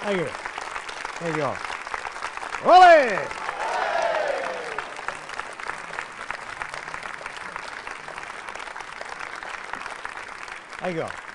Thank you. Thank you all. Ole! Thank you all.